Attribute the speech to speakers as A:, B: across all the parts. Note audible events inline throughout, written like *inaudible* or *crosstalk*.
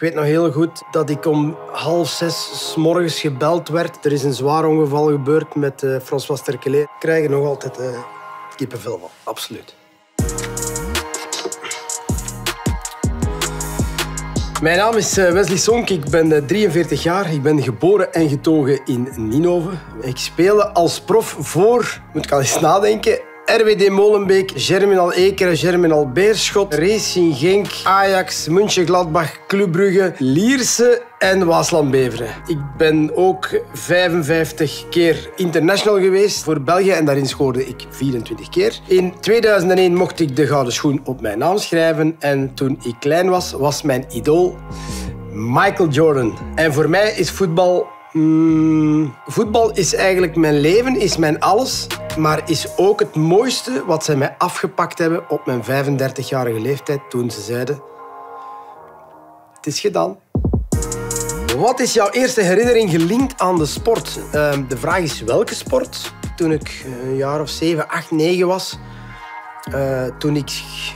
A: Ik weet nog heel goed dat ik om half zes s morgens gebeld werd. Er is een zwaar ongeval gebeurd met uh, François Terkelet. Ik krijg nog altijd uh, kippenvel van, absoluut. Mijn naam is eh, Wesley Sonk, ik ben 43 jaar. Ik ben geboren en getogen in Ninove. Ik speelde als prof voor, moet ik al eens nadenken, RWD Molenbeek, Germinal Ekeren, Germinal Beerschot, Racing Genk, Ajax, München Gladbach, Club Brugge, Lierse en Waasland Beveren. Ik ben ook 55 keer international geweest voor België en daarin scoorde ik 24 keer. In 2001 mocht ik de gouden schoen op mijn naam schrijven en toen ik klein was, was mijn idool Michael Jordan. En voor mij is voetbal Mm, voetbal is eigenlijk mijn leven, is mijn alles, maar is ook het mooiste wat zij mij afgepakt hebben op mijn 35-jarige leeftijd toen ze zeiden: Het is gedaan. Wat is jouw eerste herinnering gelinkt aan de sport? Uh, de vraag is welke sport? Toen ik een jaar of 7, 8, 9 was, uh, toen ik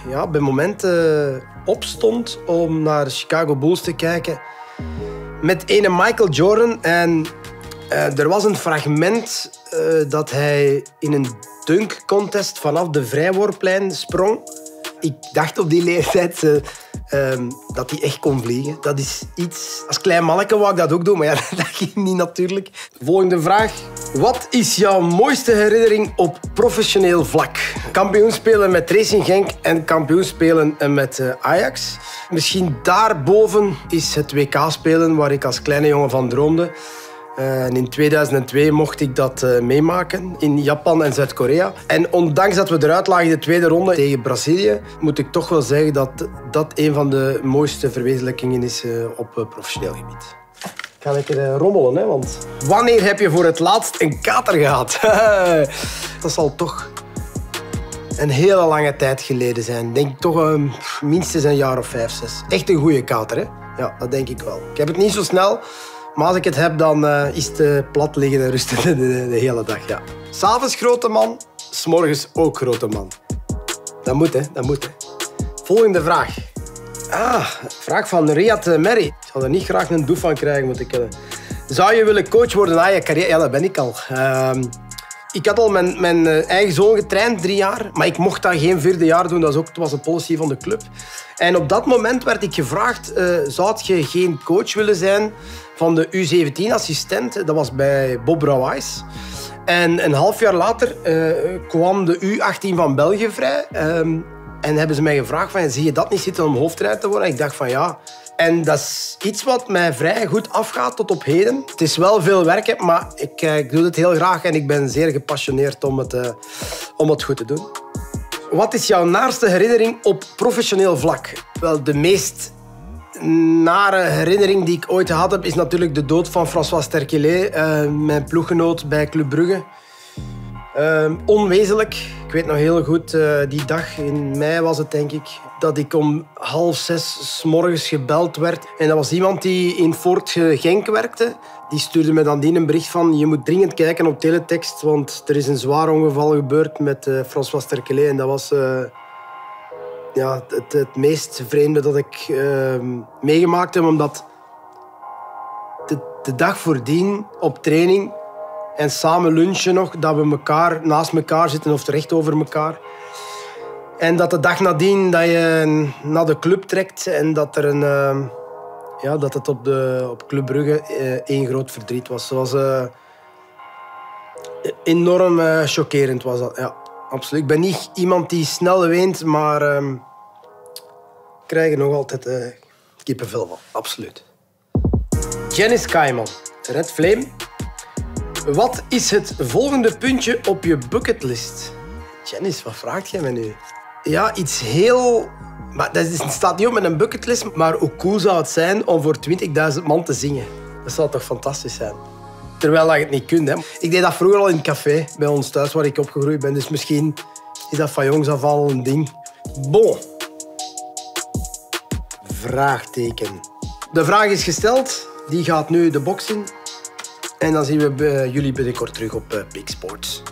A: ja, bij momenten opstond om naar de Chicago Bulls te kijken met ene Michael Jordan. En uh, er was een fragment uh, dat hij in een dunk contest vanaf de vrijworplijn sprong. Ik dacht op die leeftijd uh, dat hij echt kon vliegen. Dat is iets... Als klein manneke wou ik dat ook doen, maar ja, *laughs* dat ging niet natuurlijk. Volgende vraag. Wat is jouw mooiste herinnering op professioneel vlak? Kampioen spelen met Racing Genk en kampioen spelen met Ajax. Misschien daarboven is het WK spelen waar ik als kleine jongen van droomde. Uh, in 2002 mocht ik dat uh, meemaken in Japan en Zuid-Korea. En ondanks dat we eruit lagen in de tweede ronde tegen Brazilië, moet ik toch wel zeggen dat dat een van de mooiste verwezenlijkingen is uh, op professioneel gebied. Ik ga lekker rommelen, hè, want wanneer heb je voor het laatst een kater gehad? *laughs* dat zal toch een hele lange tijd geleden zijn. Denk toch minstens een jaar of vijf, zes. Echt een goede kater, hè? Ja, dat denk ik wel. Ik heb het niet zo snel, maar als ik het heb, dan uh, is het uh, plat liggen en rusten *laughs* de, hele dag. Ja. S'avonds grote man, s'morgens ook grote man. Dat moet, hè? Dat moet, hè. Volgende vraag. Ah, vraag van Riyad Merry. Ik zal er niet graag een doef van krijgen, moet ik Zou je willen coach worden na je carrière? Ja, dat ben ik al. Ehm, ik had al mijn, mijn eh, eigen zoon getraind, drie jaar. Maar ik mocht dat geen vierde jaar doen. Dat was ook, het was policy van de club. En op dat moment werd ik gevraagd... Uh, zou je geen coach willen zijn van de U17-assistent? Dat was bij Bob Brouwijs. En een half jaar later uh, kwam de U18 van België vrij. Um, en hebben ze mij gevraagd van... Zie je dat niet zitten om hoofdtrainer te worden? En ik dacht van ja... En dat is iets wat mij vrij goed afgaat tot op heden. Het is wel veel werk, maar ik, eh, ik doe het heel graag en ik ben zeer gepassioneerd om het, uh, om het goed te doen. Wat is jouw naarste herinnering op professioneel vlak? Wel, de meest nare herinnering die ik ooit gehad heb, is natuurlijk de dood van François Sterkelet, uh, mijn ploeggenoot bij Club Brugge. Onwezenlijk. Ik weet nog heel goed, uh, die dag in mei was het denk ik, dat ik om half zes s morgens gebeld werd. En dat was iemand die in Fort Genk werkte. Die stuurde me dan een bericht van je moet dringend kijken op teletext, want er is een zwaar ongeval gebeurd met uh, François Terkelet. En dat was uh, ja, het, het, meest vreemde dat ik ehm, meegemaakt heb, omdat de, de dag voordien op training en samen lunchen nog, dat we elkaar, naast elkaar zitten of recht over elkaar. En dat de dag nadien dat je naar de club trekt en dat, er een, uh, ja, dat het op, de, op Club Brugge uh, één groot verdriet was. Was uh, enorm chockerend. was dat. Ja, absoluut. Ik ben niet iemand die snel weent, maar ehm, ik krijg er nog altijd kippenvel van. Absoluut. Janice Kaiman, Red Flame. Wat is het volgende puntje op je bucketlist? Janice, wat vraagt jij me nu? Ja, iets heel... Maar dat staat niet op met een bucketlist, maar hoe cool zou het zijn om voor 20.000 man te zingen? Dat zou toch fantastisch zijn? Terwijl je het niet kunt. Hè. Ik deed dat vroeger al in het café, bij ons thuis, waar ik opgegroeid ben. Dus misschien is dat van jongs af een ding. Bon. Vraagteken. De vraag is gesteld. Die gaat nu de box in. En dan zien we jullie binnenkort terug op Big Sports.